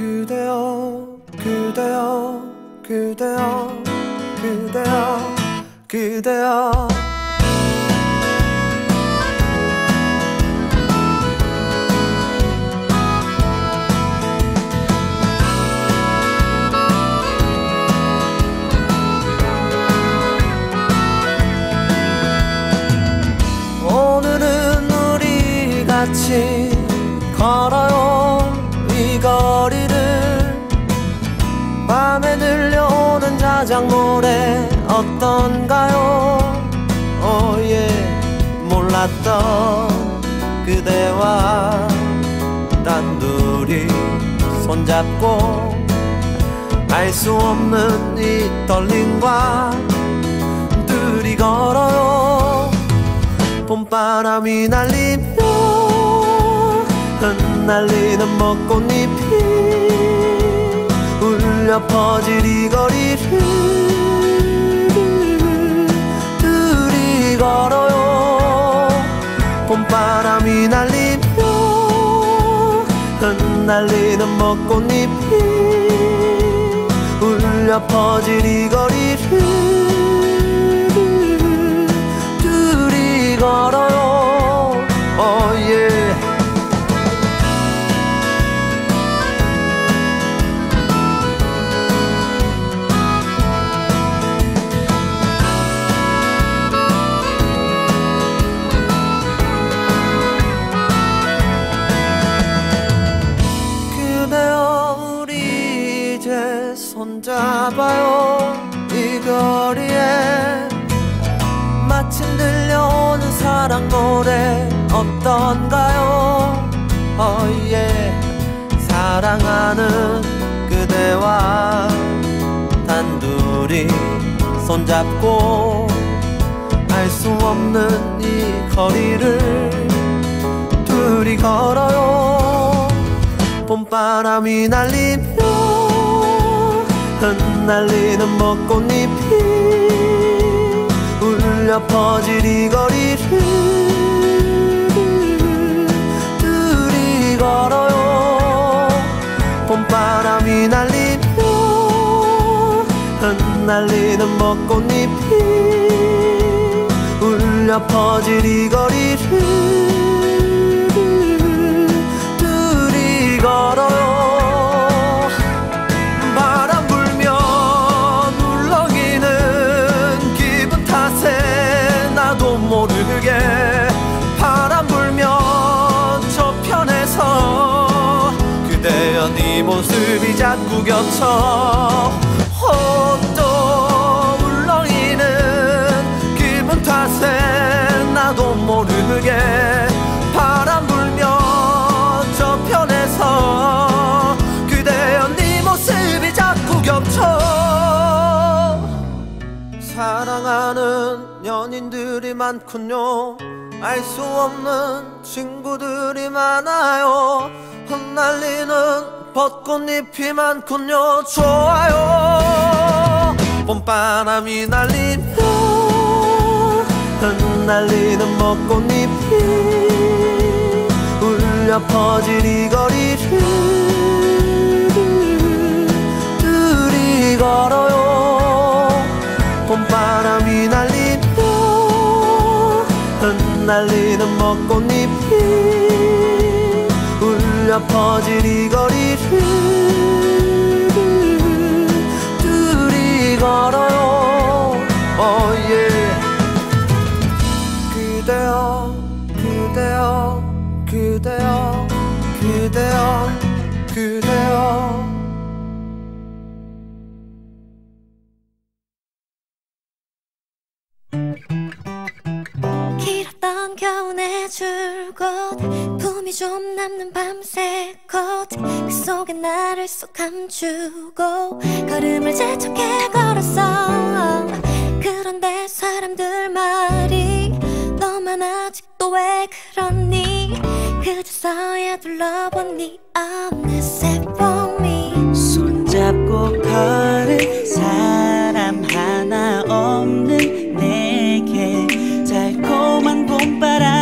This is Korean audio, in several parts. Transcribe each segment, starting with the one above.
그대여 그대여 그대여 그대여 그대여. 오늘은 우리 같이 걸어요 자작 노래 어떤가요? 오예 몰랐던 그대와 단둘이 손잡고 알 수 없는 이 떨림과 둘이 걸어요. 봄바람이 날리며 흩날리는 벚꽃잎이 울려 퍼질 이 거리를 둘이 걸어요 봄바람이 날리며 흩날리는 벚꽃잎이 울려 퍼질 이 거리를 둘이 걸어요 oh yeah. 사랑 노래 어떤가요? 어예 사랑하는 그대와 단둘이 손잡고 알 수 없는 이 거리를 둘이 걸어요. 봄바람이 날리며 흩날리는 벚꽃잎이 울려 퍼질 이 거리를 둘이 걸어요. 봄바람이 날리며 흩날리는 벚꽃잎이 울려 퍼질 이 거리를 둘이 걸어요 모습이 자꾸 겹쳐 또 울렁이는 기분 탓에 나도 모르게 바람 불면 저편에서 그대여 네 모습이 자꾸 겹쳐. 사랑하는 연인들이 많군요 알 수 없는 친구들이 많아요. 흩날리는 벚꽃잎이 많군요. 좋아요. 봄바람이 날리며 흩날리는 벚꽃잎이 울려 퍼질 이 거리를 둘이 걸어요 날리는 벚꽃잎이 울려 퍼질 이 거리를 좀 남는 밤새 꽃그 속에 나를 쏙 감추고 걸음을 재촉해 걸었어. 그런데 사람들 말이 너만 아직도 왜 그러니? 그저서야 둘러본 네 어느새 봄이 손잡고 걸을 사람 하나 없는 내게 달콤한 봄바람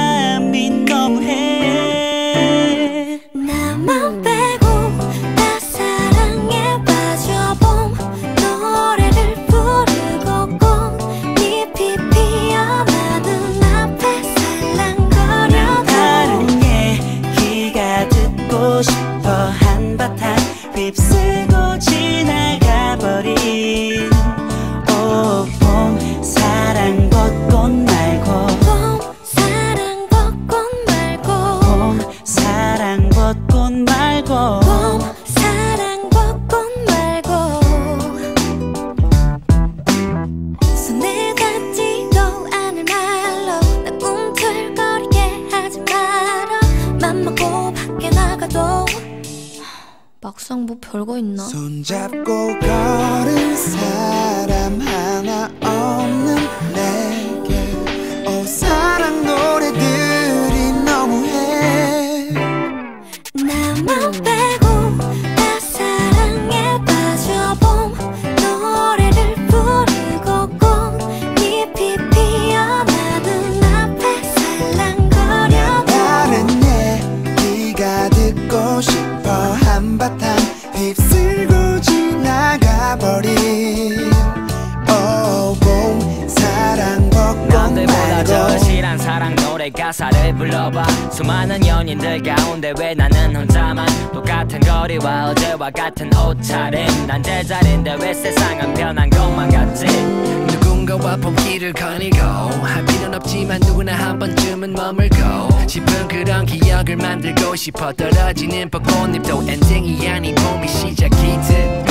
같은 옷차림. 난 제자린데 왜 세상은 변한 것만 같지? 누군가와 봄길을 거니고 할 필요는 없지만 누구나 한 번쯤은 머물고 싶은 그런 기억을 만들고 싶어 떨어지는 벚꽃잎도 엔딩이 아닌 봄이 시작이듯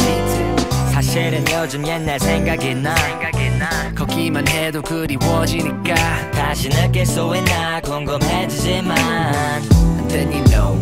사실은 요즘 옛날 생각이 나, 생각이 나 거기만 해도 그리워지니까 다시 느낄 수 있나 궁금해지지만. Then you no.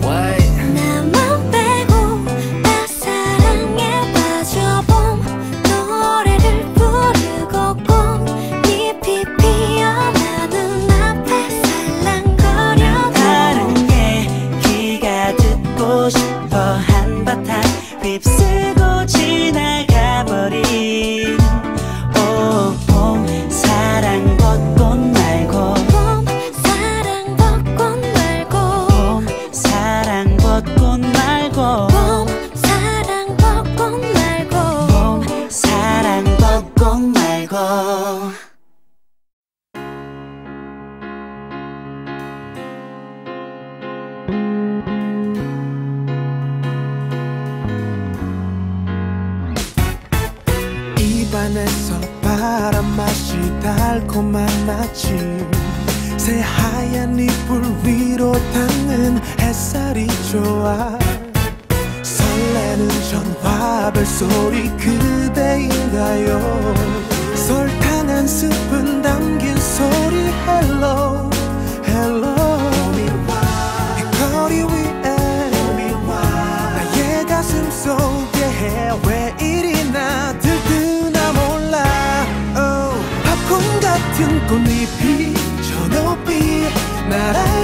가요. 설탕 한 스푼 담긴 소리 Hello Hello. 거리 위에 나의 가슴 속에 왜 이리나 들뜨나 몰라. Oh. 팝콘 같은 꽃잎이 저 높이 날아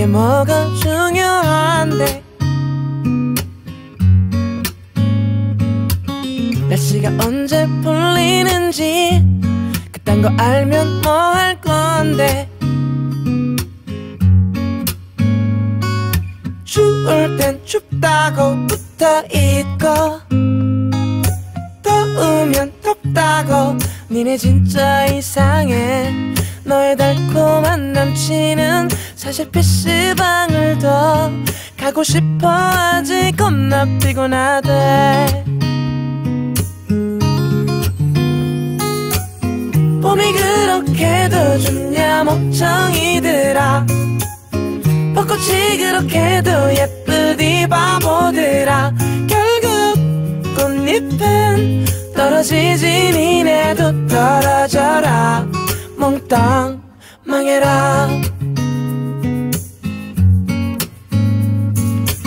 게 뭐가 중요한데? 날씨가 언제 풀리는지 그딴 거 알면 뭐 할 건데? 추울 땐 춥다고 붙어 있고 더우면 덥다고. 니네 진짜 이상해 너의 달콤한 남친은 사실 PC방을 더 가고 싶어. 아직 겁나 피곤하대. 봄이 그렇게도 좋냐 멍청이들아. 벚꽃이 그렇게도 예쁘디 바보들아. 결국 꽃잎은 떨어지지 니네도 떨어져라 몽땅 망해라.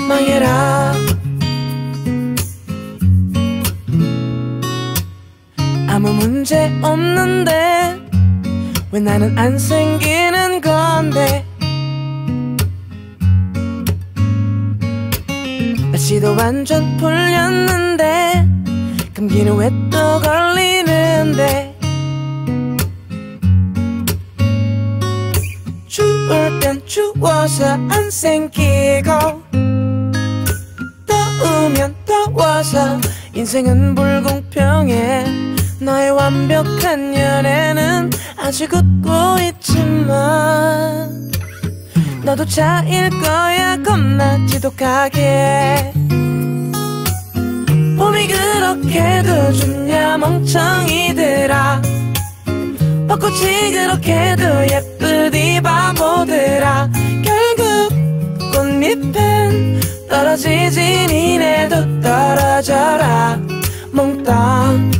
망해라. 아무 문제 없는데 왜 나는 안 생기는 건데? 날씨도 완전 풀렸는데 감기는 왜 또 걸리는데 땐 추워서 안 생기고 더우면 더워서 인생은 불공평해. 너의 완벽한 연애는 아직 웃고 있지만 너도 차일 거야. 겁나 지독하게. 봄이 그렇게도 좋냐 멍청이들아 벚꽃이 그렇게도 예쁘디 바보들아. 결국 꽃잎은 떨어지지 니네도 떨어져라. 몽땅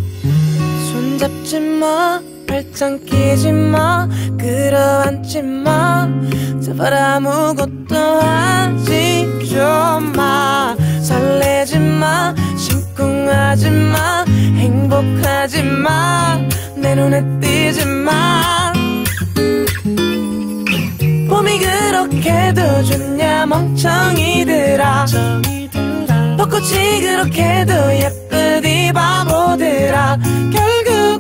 손잡지 마 발짱 끼지 마 끌어안지 마. 제발 아무것도 하지 좀마. 설레지 마 심쿵하지 마 행복하지 마 내 눈에 띄지 마 봄이 그렇게도 좋냐 멍청이들아. 벚꽃이 그렇게도 예쁘디 바보들아. 결국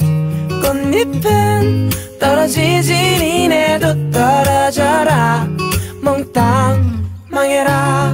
꽃잎은 떨어지지 니네도 떨어져라. 몽땅 망해라 망해라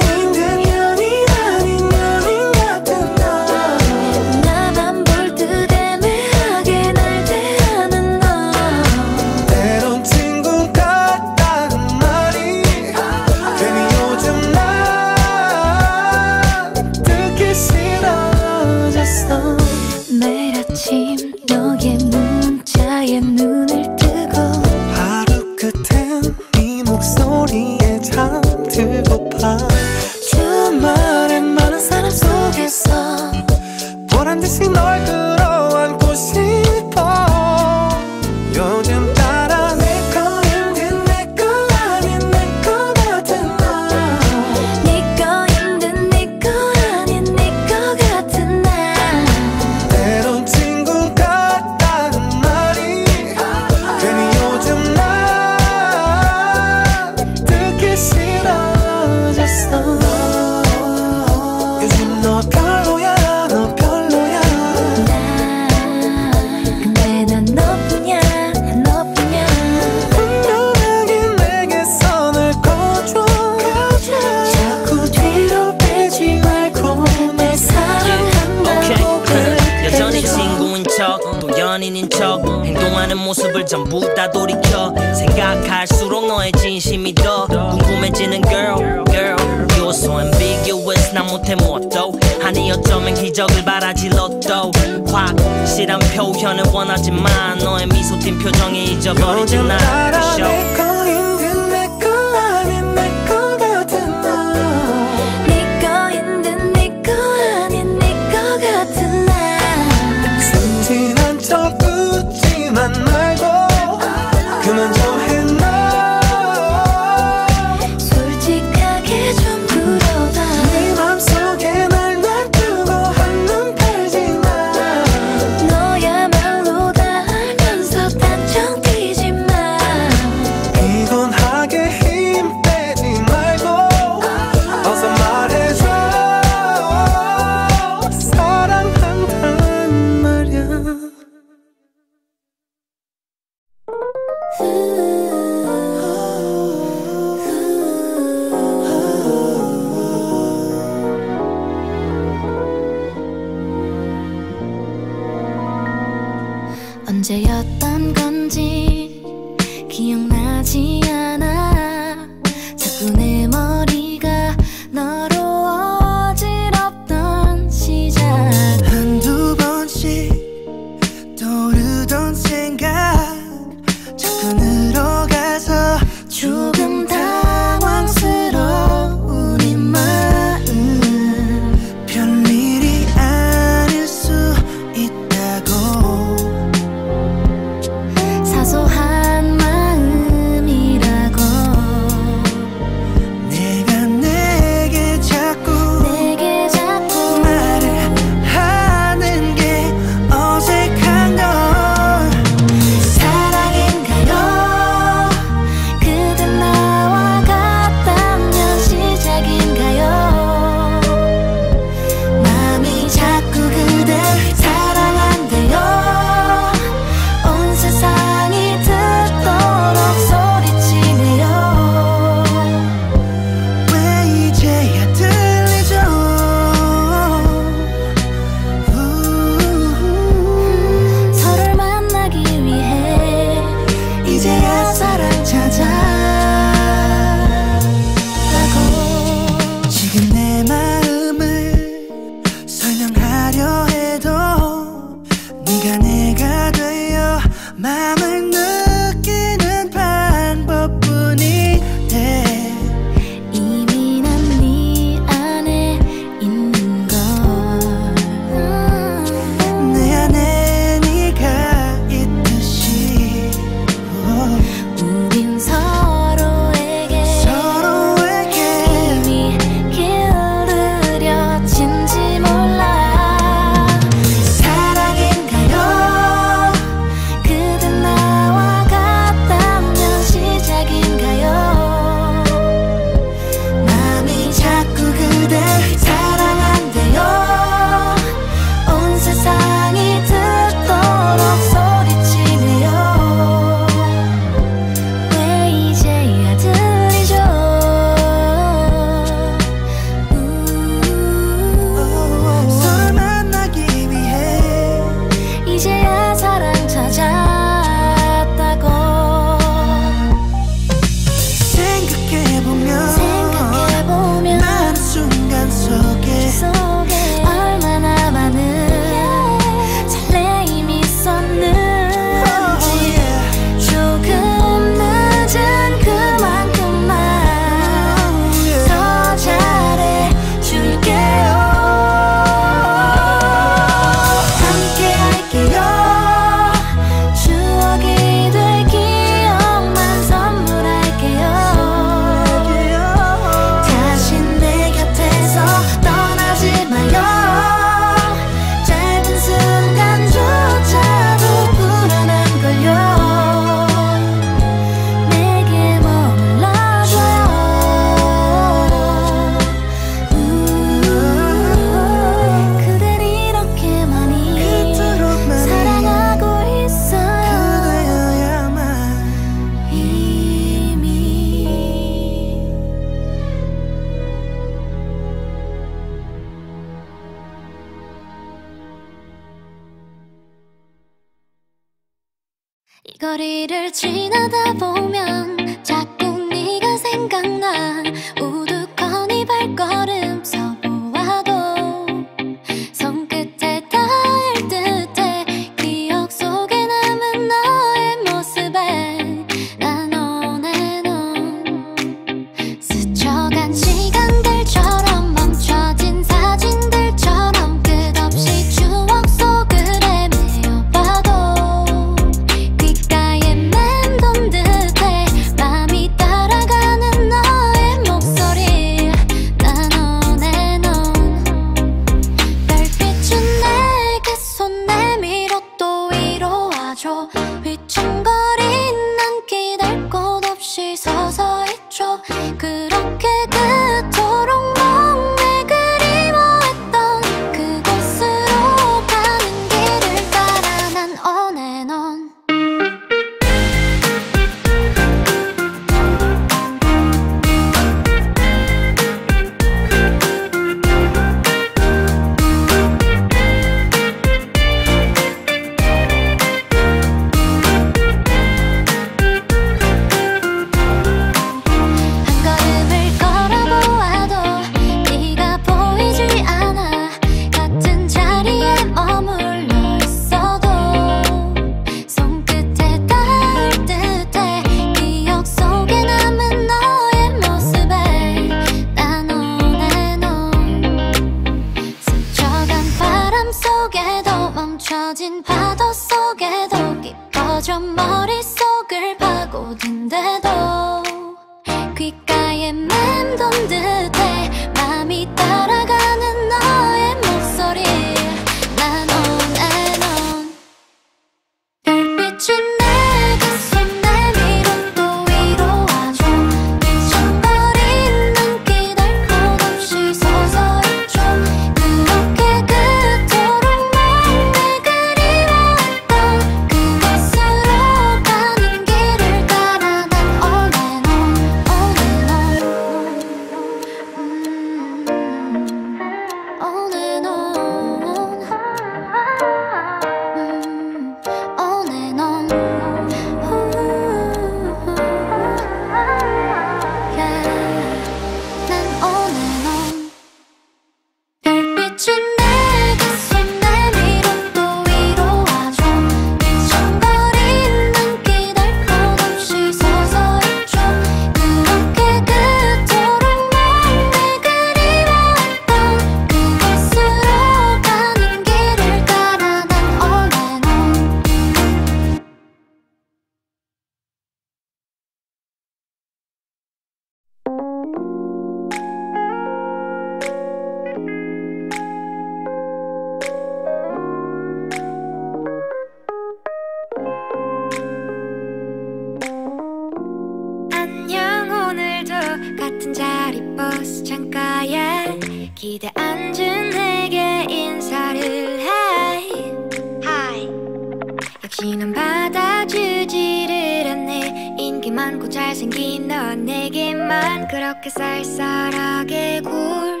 내게만 그렇게 쌀쌀하게 굴.